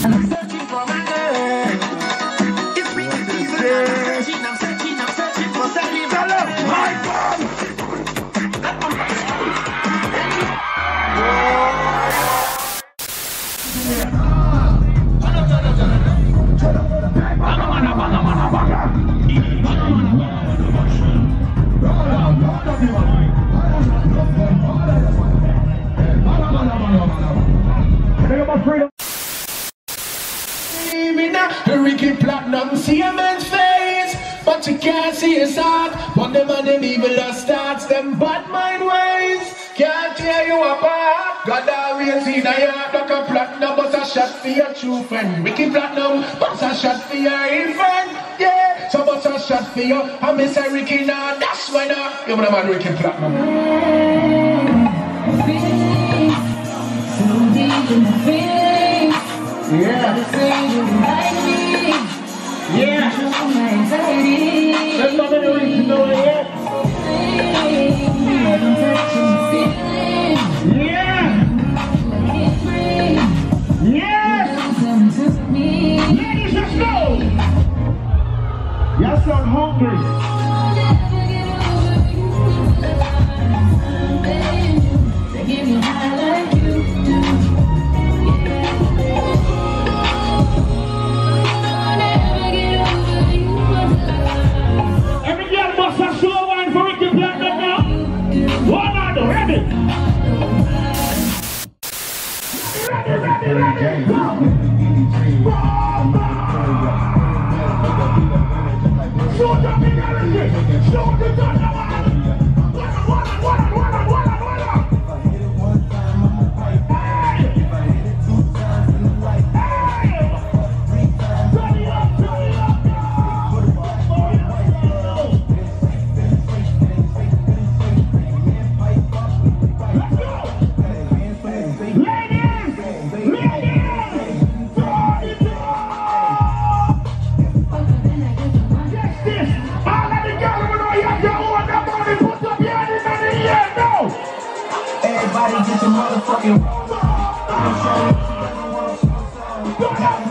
Oh. Nothing see a man's face, but you can't see his heart. One them and them evil starts, them bad mind ways. Can't tear you apart. God always in a yard like a platinum, but a shot for your true friend. Ricky Platinum, but a shot for your ill friend. Yeah, so but a shot for you. I miss a Ricky now, that's why now. You wanna man Ricky Platinum. Yeah. Yeah. Show the Somebody get your motherfucking roll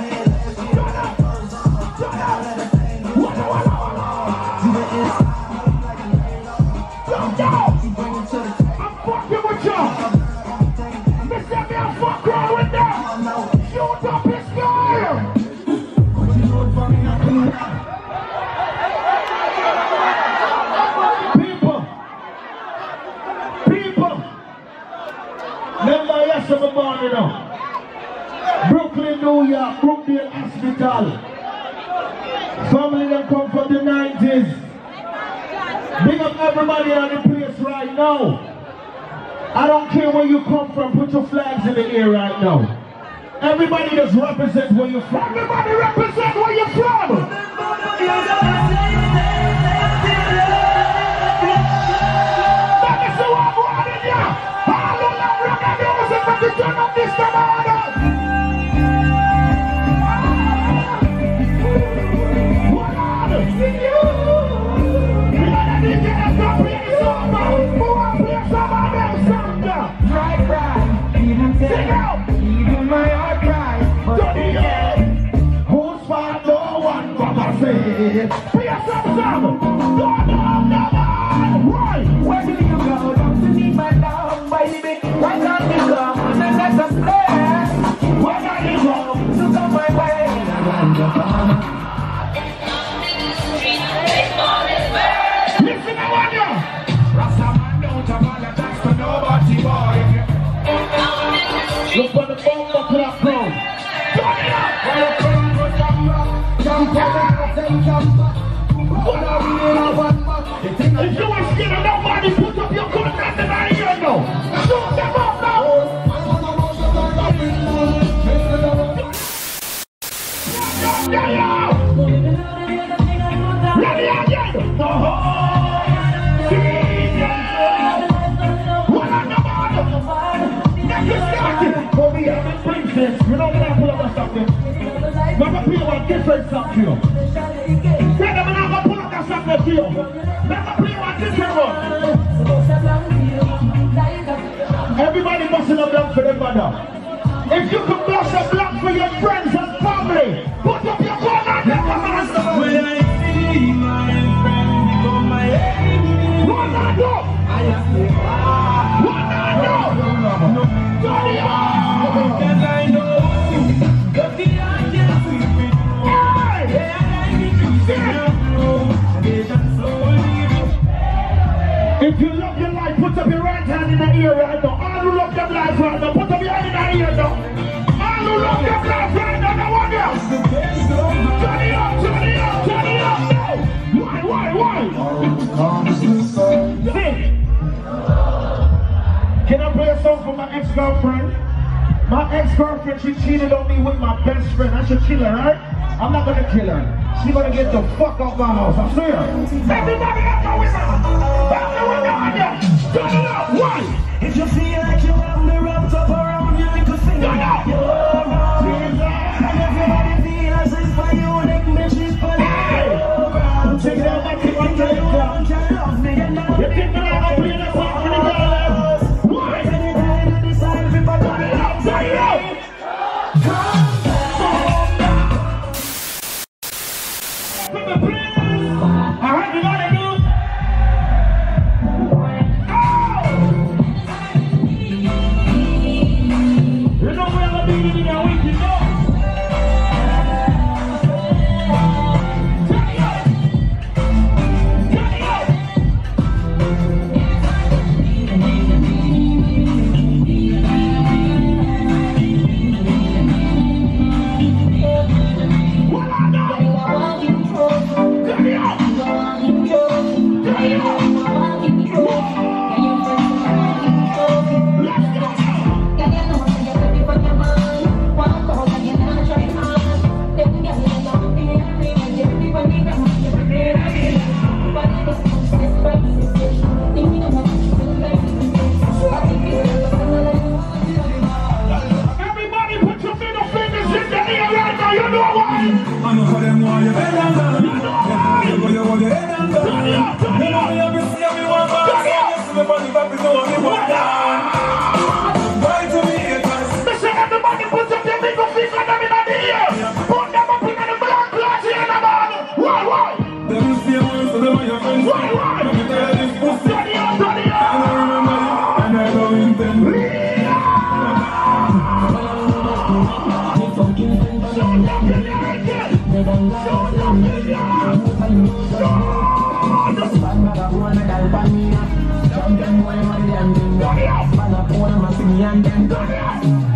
hospital. Family that come from the 90s. Big up everybody on the place right now. I don't care where you come from, put your flags in the air right now. Everybody just represents where you're from. Everybody represents where you're from. Turn up this tomorrow! Everybody must love them for them, mother. Ear right now. All who love life right now. Put in the now. All who love life right now. Can I play a song for my ex-girlfriend? My ex-girlfriend, she cheated on me with my best friend. I should kill her, right? I'm not gonna kill her. She gonna get the fuck out my house. I swear. Everybody the window. Up the window. You feel like you have me wrapped up around your little finger, Turn it up. you're wrong. And everybody feel as if for you, she's for you. Take it out, back to one time. You love me, you know. You how What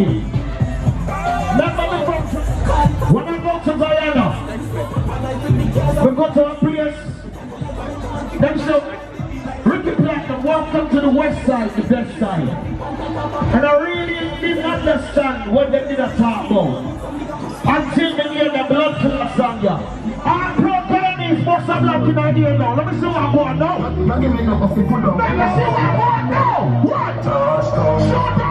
me a money wheel. Remember me from when I go to Guyana. We go to a place. Them say, Ricky Platinum, welcome to the west side, the best side. And I really didn't understand what they did a talk about. Until they hear the blood clot song, yeah. All properties must have blood in idea now. Let me see what I'm going now. Let me see what I'm going now. What?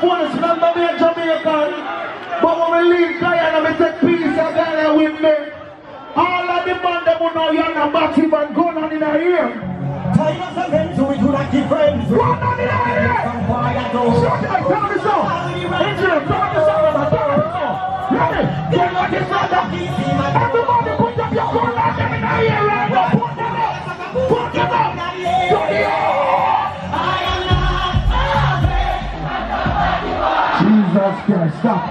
Fullest. Remember me a Jamaican? But when we leave Guyana, we take peace of Guyana of man that you're not and gun on in a ear. Time us again, so we could not keep friends. Gun on in a ear. Why I go? Shut up, tell me so. Engineer, tell me so. Tell me so. Ready? Get like this, brother. Everybody put up your gun on them in the ear right now. Put them up. Put them up. To the air. Jesus Christ, stop.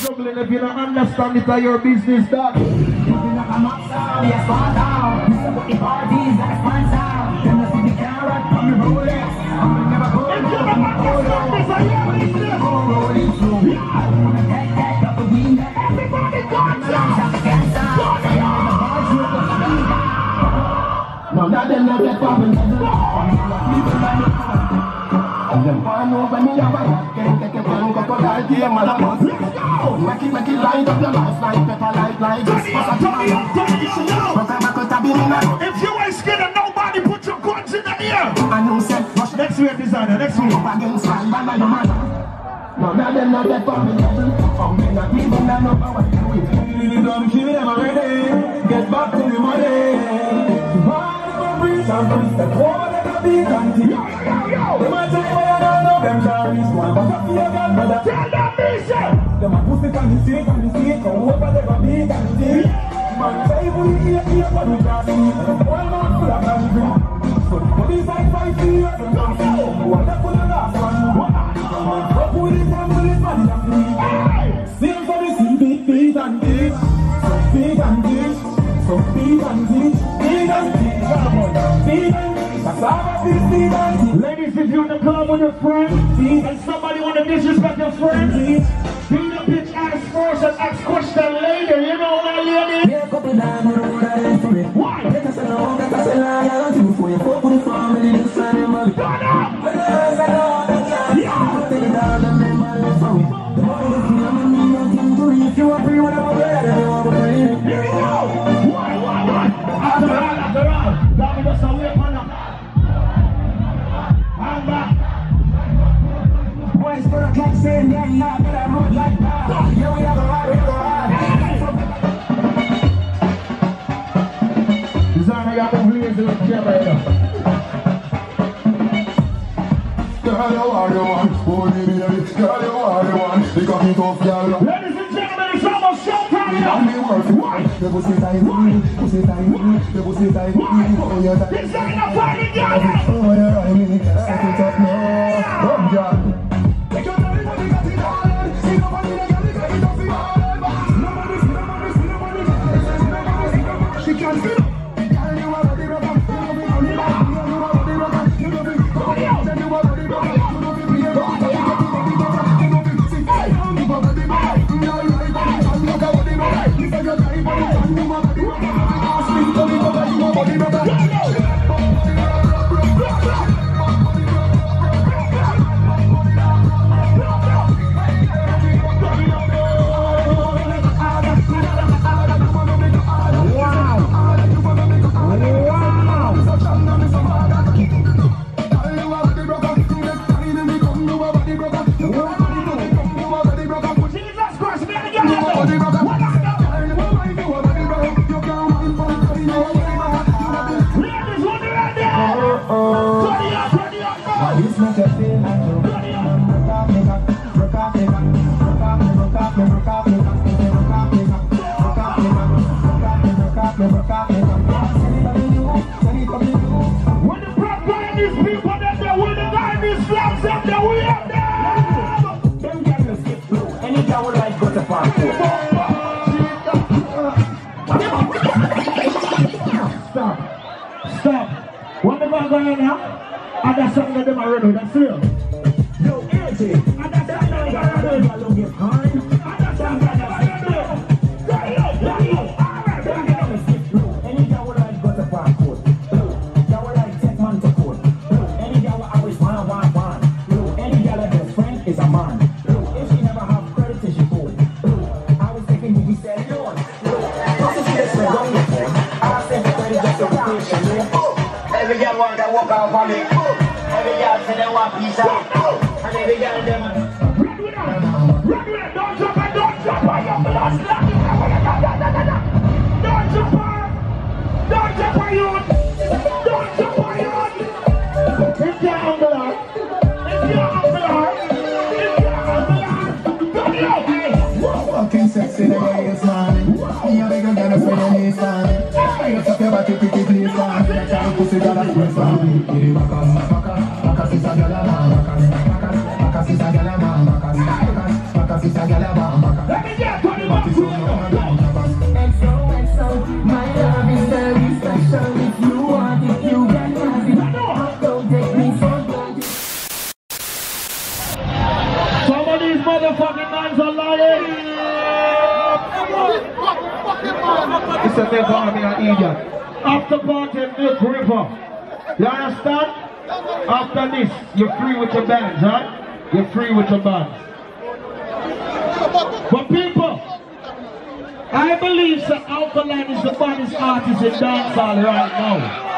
Struggling if you don't understand it, are your business, dog. I'm up sound, yeah, spawn down. We support the parties fun sound. Then I see the camera from the Rolex. I'm gonna never go to the Rolex. I don't wanna take that up the window. Everybody got you! No, not them, not that problem. And then find over me, I'm right. Can't take a phone, go for that, yeah, man, I'm Make it, make it light up your life, like pepper light like this. If you ain't scared of nobody, put your guns in the air. I know set rush Next week, designer. Next week. up against man, man, your man. None of them not there for me. From me not even I know how I do it. Don't kill them already. Get back to the money. Why the breeze and breeze that war that a big auntie? Ladies, if you're in the club with your friend and somebody want to disrespect your friend, beat the bitch and ask question later. You know what, lady? Why? Yeah, I. Oh. Ladies and gentlemen, it's almost showtime. The. Oh! Oh, me. Set it up now. Girl. She can't And that's something that them are ready. That's real. Girl say they want. Don't jump don't jump on your. Don't jump on. Don't jump you. Don't jump up. Up it back Let me get Tony But people, I believe that Alkaline is the baddest artist in dancehall right now.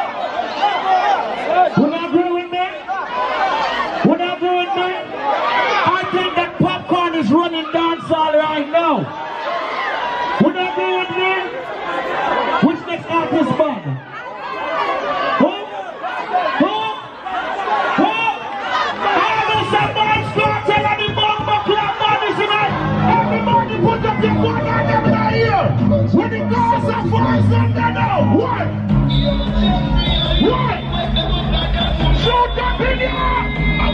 What? What? Shoot up in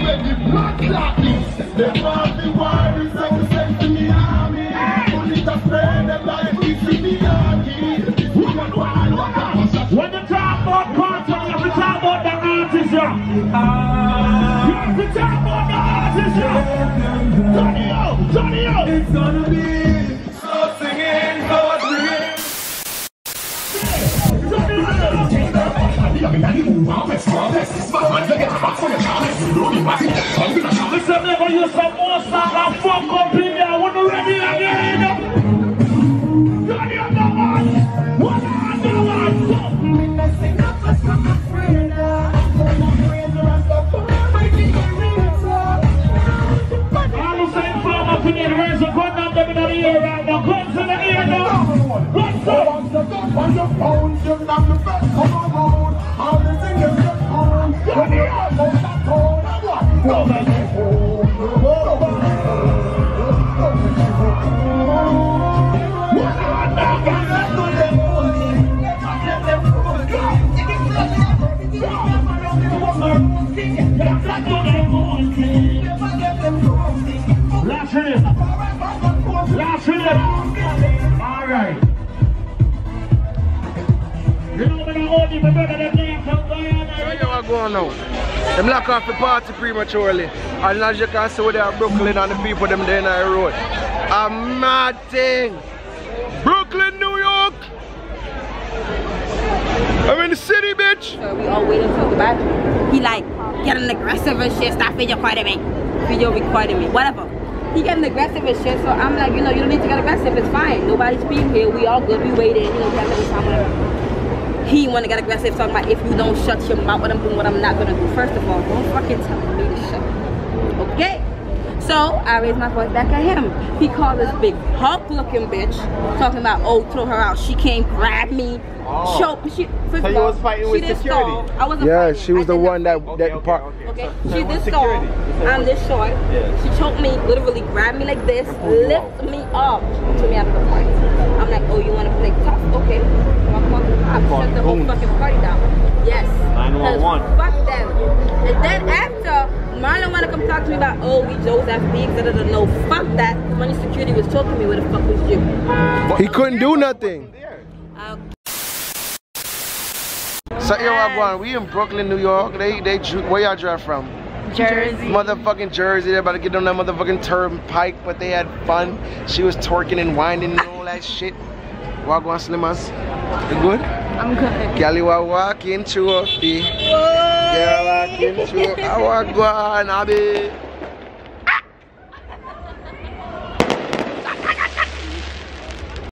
when the blood clot is Them want the war is so sent to army to the woman When the artists, yeah. You have talk about the turn it up. It's gonna be Last rhythm. Last rhythm. All right. You know when I hold you, my brother, them names from Guyana. So you are going now. Them lock off the party prematurely. And as you can see, they are Brooklyn and the people them there in the road. A mad thing. Brooklyn, New York. I'm in the city, bitch. So we all waiting for the bathroom. He like getting aggressive and shit. Stop video recording me. Video recording me. Whatever. He getting aggressive and shit. So I'm like, you know, you don't need to get aggressive. It's fine. Nobody's being here. We all good. We waiting. You know, we time, whatever. He want to get aggressive, talking about if you don't shut your mouth, what I'm doing, what I'm not gonna do. First of all, don't fucking tell me to shut. up. Okay. So I raised my voice back at him. He called this big Hulk looking bitch, talking about oh throw her out. She came grab me, oh. choke. She first So you was fighting she with security? stall. I wasn't Yeah, fighting. she was I the did one not- that that part. Okay, So she it this tall. I'm this short. Yeah. She choked me, literally grabbed me like this, lift me up, took me out of the party. I'm like, oh, you want to play tough? Okay. So I called the shut the whole fucking party down. Yes. 911. 'Cause Fuck them. And then after, Marlon want to come talk to me about, oh, we Joseph Biggs, da da da. No, fuck that. Money security was choking me. Where the fuck was you? He couldn't do nothing. Uh, So here I go on. We in Brooklyn, New York. They they where y'all drive from? Jersey. Motherfucking Jersey. They're about to get on that motherfucking turnpike, but they had fun. She was twerking and winding and all that shit. Walk on Slimmers. You good? I'm good. Girl, you are walking through a fee. Girl, walking through. I walk on, Abby.